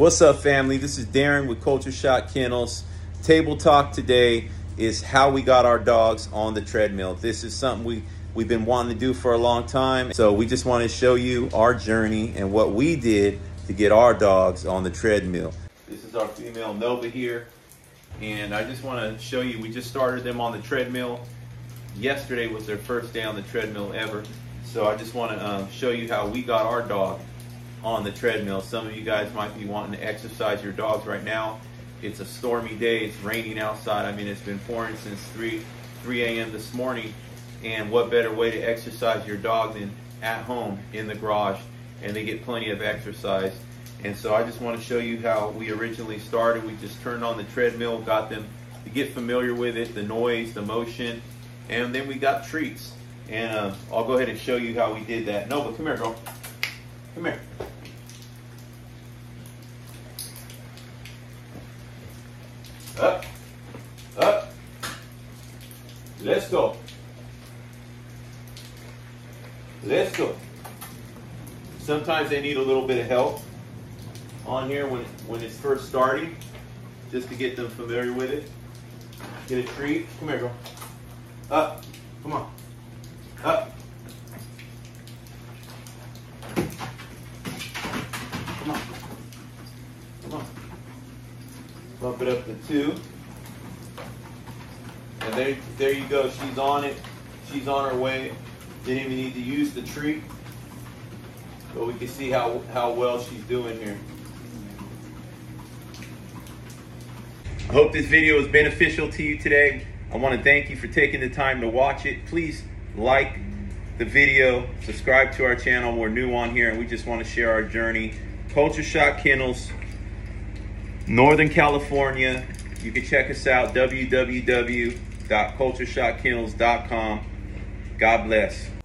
What's up, family? This is Darren with Culture Shock Kennels. Table talk today is how we got our dogs on the treadmill. This is something we, we've been wanting to do for a long time. So we just want to show you our journey and what we did to get our dogs on the treadmill. This is our female Nova here. And I just want to show you, we just started them on the treadmill. Yesterday was their first day on the treadmill ever. So I just want to um, show you how we got our dog on the treadmill. Some of you guys might be wanting to exercise your dogs right now. It's a stormy day. It's raining outside. I mean, it's been pouring since 3, 3 a.m. this morning. And what better way to exercise your dog than at home in the garage? And they get plenty of exercise. And so I just want to show you how we originally started. We just turned on the treadmill, got them to get familiar with it, the noise, the motion, and then we got treats. And uh, I'll go ahead and show you how we did that. Nova, come here, girl. Come here. Let's go. Let's go. Sometimes they need a little bit of help on here when, when it's first starting, just to get them familiar with it. Get a treat. Come here, girl. Up. Come on. Up. Come on. Come on. Bump it up to two. And there, there you go. She's on it. She's on her way. Didn't even need to use the treat. But we can see how, how well she's doing here. I hope this video was beneficial to you today. I want to thank you for taking the time to watch it. Please like the video, subscribe to our channel. We're new on here and we just want to share our journey. Culture Shock Kennels, Northern California. You can check us out, www.cultureshockkennels.com. God bless.